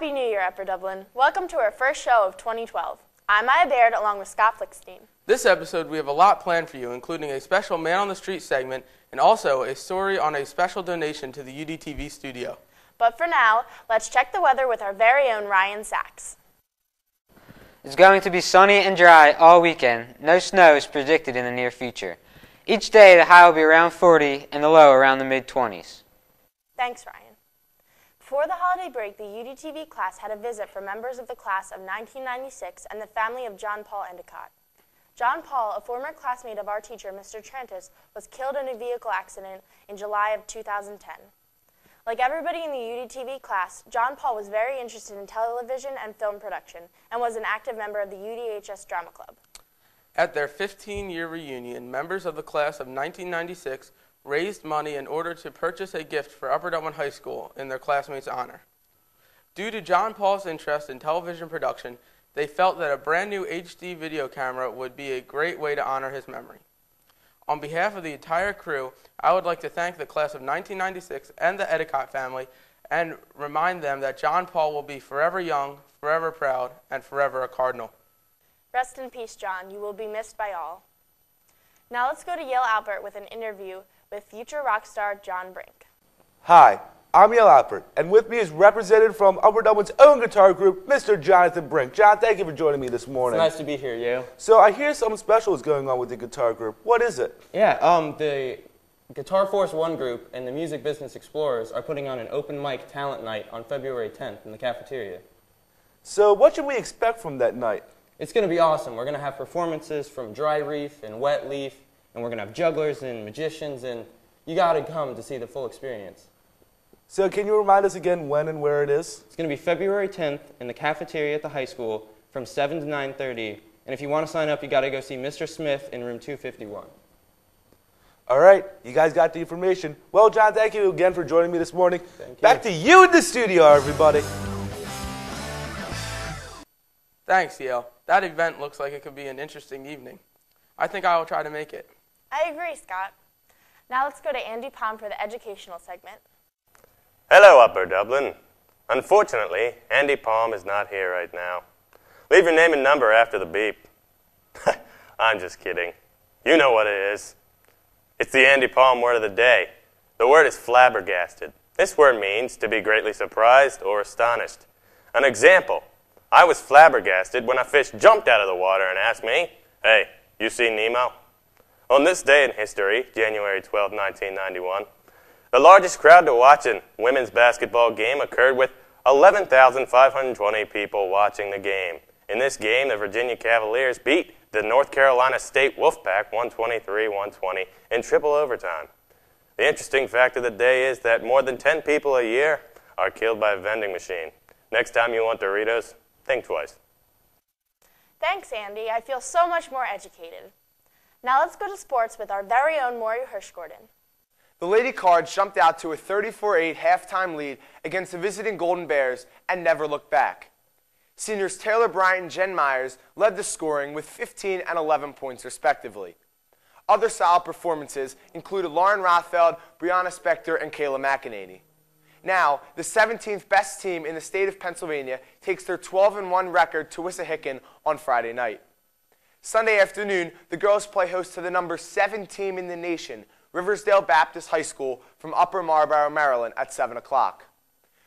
Happy New Year, Upper Dublin. Welcome to our first show of 2012. I'm Maya Baird along with Scott Flickstein. This episode, we have a lot planned for you, including a special Man on the Street segment and also a story on a special donation to the UDTV studio. But for now, let's check the weather with our very own Ryan Sachs. It's going to be sunny and dry all weekend. No snow is predicted in the near future. Each day, the high will be around 40 and the low around the mid 20s. Thanks, Ryan. Before the holiday break, the UDTV class had a visit from members of the class of 1996 and the family of John Paul Endicott. John Paul, a former classmate of our teacher, Mr. Trantis, was killed in a vehicle accident in July of 2010. Like everybody in the UDTV class, John Paul was very interested in television and film production and was an active member of the UDHS Drama Club. At their 15 year reunion, members of the class of 1996 raised money in order to purchase a gift for Upper Dublin High School in their classmates' honor. Due to John Paul's interest in television production, they felt that a brand new HD video camera would be a great way to honor his memory. On behalf of the entire crew, I would like to thank the class of 1996 and the Endicott family and remind them that John Paul will be forever young, forever proud, and forever a Cardinal. Rest in peace, John. You will be missed by all. Now let's go to Yale Alpert with an interview with future rock star John Brink. Hi, I'm Yale Alpert, and with me is represented from Upper Dublin's own guitar group, Mr. Jonathan Brink. John, thank you for joining me this morning. It's nice to be here, Yale. So I hear something special is going on with the guitar group. What is it? Yeah, um, the Guitar Force One group and the Music Business Explorers are putting on an open mic talent night on February 10th in the cafeteria. So what should we expect from that night? It's going to be awesome. We're going to have performances from Dry Reef and Wet Leaf, and we're going to have jugglers and magicians, and you got to come to see the full experience. So can you remind us again when and where it is? It's going to be February 10th in the cafeteria at the high school from 7 to 9.30, and if you want to sign up, you got to go see Mr. Smith in room 251. All right, you guys got the information. Well, John, thank you again for joining me this morning. Thank you. Back to you in the studio, everybody. Thanks, Yale. That event looks like it could be an interesting evening. I think I will try to make it. I agree, Scott. Now let's go to Andy Palm for the educational segment. Hello, Upper Dublin. Unfortunately, Andy Palm is not here right now. Leave your name and number after the beep. I'm just kidding. You know what it is. It's the Andy Palm word of the day. The word is flabbergasted. This word means to be greatly surprised or astonished. An example I was flabbergasted when a fish jumped out of the water and asked me, Hey, you see Nemo? On this day in history, January 12, 1991, the largest crowd to watch a women's basketball game occurred with 11,520 people watching the game. In this game, the Virginia Cavaliers beat the North Carolina State Wolfpack 123 120 in triple overtime. The interesting fact of the day is that more than 10 people a year are killed by a vending machine. Next time you want Doritos, think twice. Thanks, Andy. I feel so much more educated. Now let's go to sports with our very own Maury Hirschgordon. The Lady Cards jumped out to a 34-8 halftime lead against the visiting Golden Bears and never looked back. Seniors Taylor Bryant and Jen Myers led the scoring with 15 and 11 points respectively. Other solid performances included Lauren Rothfeld, Brianna Spector, and Kayla McEnany. Now, the 17th best team in the state of Pennsylvania takes their 12-1 record to Wissahickon on Friday night. Sunday afternoon, the girls play host to the number 7 team in the nation, Riverdale Baptist High School from Upper Marlboro, Maryland at 7 o'clock.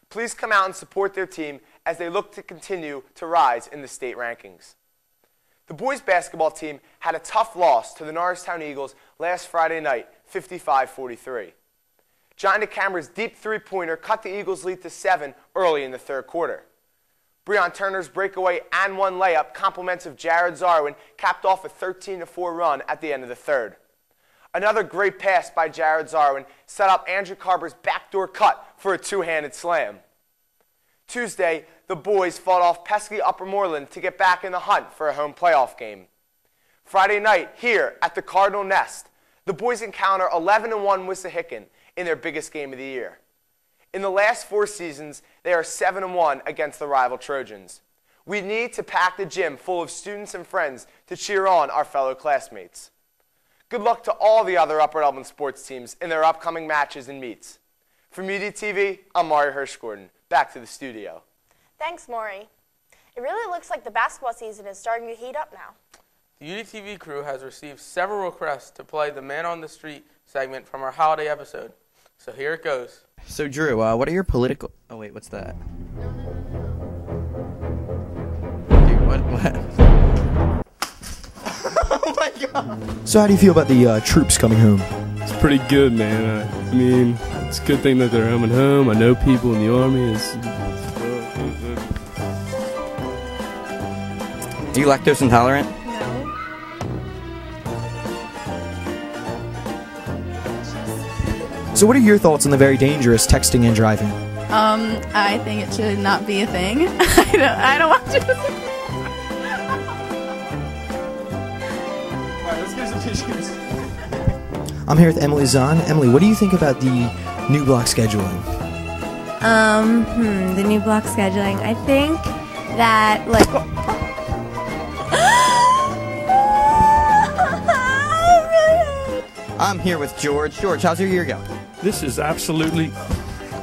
Please come out and support their team as they look to continue to rise in the state rankings. The boys basketball team had a tough loss to the Norristown Eagles last Friday night, 55-43. John DeCamera's deep three-pointer cut the Eagles' lead to seven early in the third quarter. Breon Turner's breakaway and one layup, compliments of Jared Zarwin, capped off a 13-4 run at the end of the third. Another great pass by Jared Zarwin set up Andrew Carver's backdoor cut for a two-handed slam. Tuesday, the boys fought off pesky Upper Moreland to get back in the hunt for a home playoff game. Friday night, here at the Cardinal Nest, the boys encounter 11-1 Wissahickon in their biggest game of the year. In the last four seasons, they are 7 and 1 against the rival Trojans. We need to pack the gym full of students and friends to cheer on our fellow classmates. Good luck to all the other Upper Dublin sports teams in their upcoming matches and meets. From UDTV, I'm Mario Hirschgordon. Back to the studio. Thanks, Maury. It really looks like the basketball season is starting to heat up now. The UDTV crew has received several requests to play the Man on the Street segment from our holiday episode. So here it goes. So, Drew, uh, what are your political? Oh wait, what's that? Dude, what? What? oh my god! So how do you feel about the uh, troops coming home? It's pretty good, man. I, I mean, it's a good thing that they're coming home. I know people in the army. It's, Are you lactose intolerant? So what are your thoughts on the very dangerous texting and driving? Um, I think it should not be a thing. I don't. I don't want to. Well, let's get to the. I'm here with Emily Zahn. Emily, what do you think about the new block scheduling? Um, hmm, the new block scheduling. I think that like I'm here with George. George, how's your year going? This is absolutely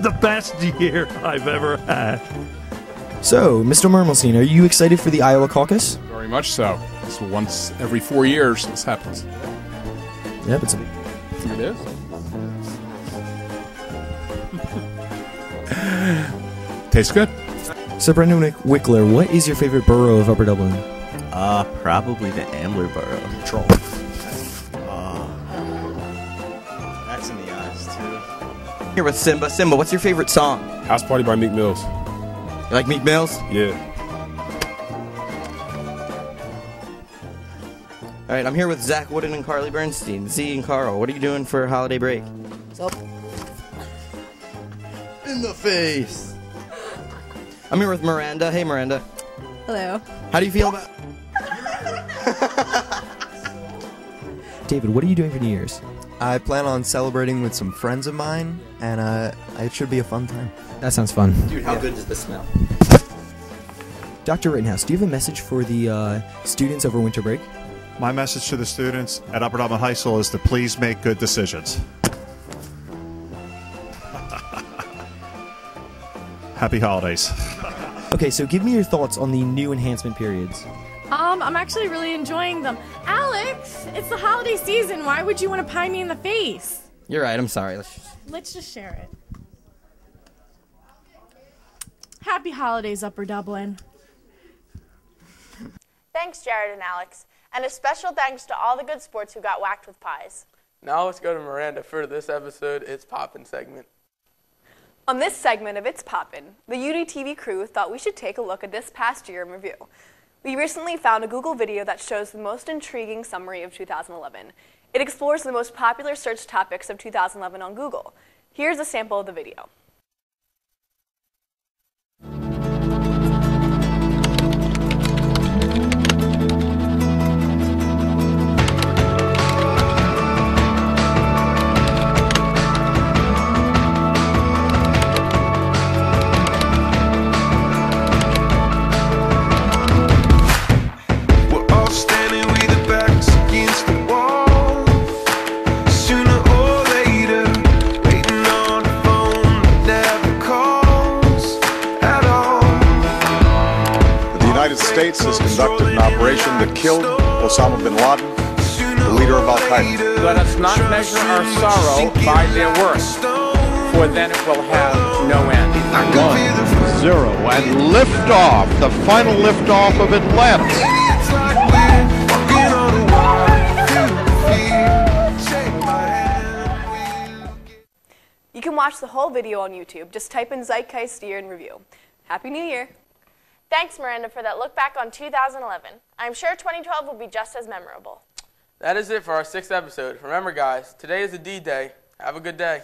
the best year I've ever had. So, Mr. Mermelstein, are you excited for the Iowa caucus? Very much so. It's once every four years this happens. Yep, it's a It is. Tastes good. So, Brendan Wickler, what is your favorite borough of Upper Dublin? Uh, probably the Ambler Borough. Troll. Here with Simba. Simba, what's your favorite song? House Party by Meek Mills. You like Meek Mills? Yeah. All right, I'm here with Zach Wooden and Carly Bernstein. Z and Carl, what are you doing for holiday break? up? In the face. I'm here with Miranda. Hey, Miranda. Hello. How do you feel about? David, what are you doing for New Year's? I plan on celebrating with some friends of mine, and uh, it should be a fun time. That sounds fun. Dude, how good does this smell? Dr. Rittenhouse, do you have a message for the uh, students over winter break? My message to the students at Upper Dublin High School is to please make good decisions. Happy holidays. Okay, so give me your thoughts on the new enhancement periods. Um, I'm actually really enjoying them. Alex, it's the holiday season. Why would you want to pie me in the face? You're right. I'm sorry. Let's just... Let's just share it. Happy holidays, Upper Dublin. Thanks, Jared and Alex. And a special thanks to all the good sports who got whacked with pies. Now let's go to Miranda for this episode, It's Poppin' segment. On this segment of It's Poppin', the UDTV crew thought we should take a look at this past year in review. We recently found a Google video that shows the most intriguing summary of 2011. It explores the most popular search topics of 2011 on Google. Here's a sample of the video. Killed Osama bin Laden, the leader of Al Qaeda. Let us not measure our sorrow by their worth, for then it will have no end. One, zero, and liftoff, the final liftoff of Atlantis. You can watch the whole video on YouTube. Just type in Zeitgeist Year in Review. Happy New Year! Thanks, Miranda, for that look back on 2011. I'm sure 2012 will be just as memorable. That is it for our sixth episode. Remember, guys, today is a D Day. Have a good day.